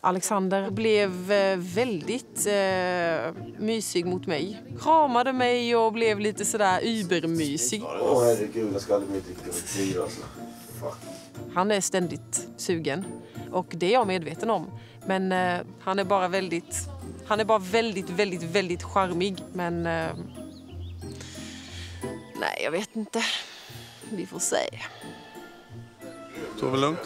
Alexander blev eh, väldigt eh, mysig mot mig. Kramade mig och blev lite sådär übermysig. Åh herregud, jag ska aldrig mer dricka mitt alltså. Fuck. Han är ständigt sugen och det är jag medveten om. Men eh, han är bara väldigt, han är bara väldigt, väldigt, väldigt charmig. Men eh, nej, jag vet inte. Vi får se. Sov lugnt.